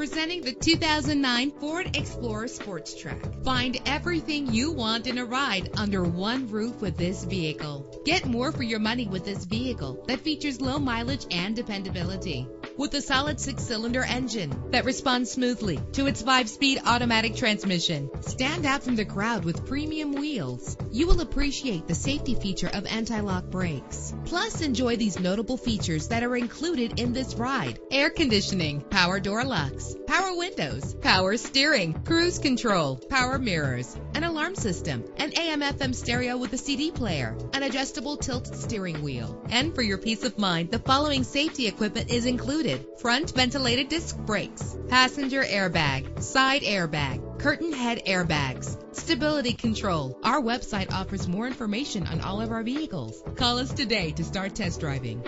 Presenting the 2009 Ford Explorer Sports Trac. Find everything you want in a ride under one roof with this vehicle. Get more for your money with this vehicle that features low mileage and dependability. With a solid six cylinder engine that responds smoothly to its five speed automatic transmission. Stand out from the crowd with premium wheels. You will appreciate the safety feature of anti lock brakes. Plus, enjoy these notable features that are included in this ride air conditioning, power door locks, power windows, power steering, cruise control, power mirrors, an alarm system, an AM FM stereo with a CD player, an adjustable tilt steering wheel. And for your peace of mind, the following safety equipment is included front ventilated disc brakes, passenger airbag, side airbag, curtain head airbags, stability control. Our website offers more information on all of our vehicles. Call us today to start test driving.